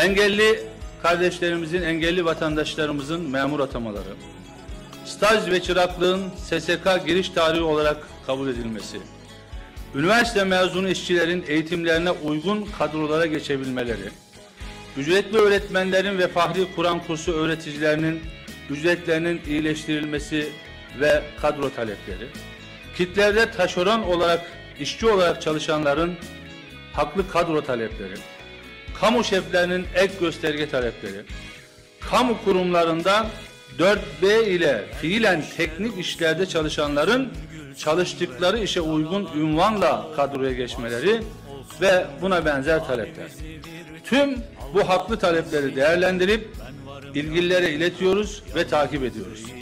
engelli kardeşlerimizin, engelli vatandaşlarımızın memur atamaları, staj ve çıraklığın SSK giriş tarihi olarak kabul edilmesi, üniversite mezunu işçilerin eğitimlerine uygun kadrolara geçebilmeleri, ücretli öğretmenlerin ve Fahri Kur'an kursu öğreticilerinin ücretlerinin iyileştirilmesi ve kadro talepleri, kitlerde taşeron olarak, işçi olarak çalışanların haklı kadro talepleri, kamu şeflerinin ek gösterge talepleri, kamu kurumlarında 4B ile fiilen teknik işlerde çalışanların çalıştıkları işe uygun ünvanla kadroya geçmeleri ve buna benzer talepler. Tüm bu haklı talepleri değerlendirip ilgililere iletiyoruz ve takip ediyoruz.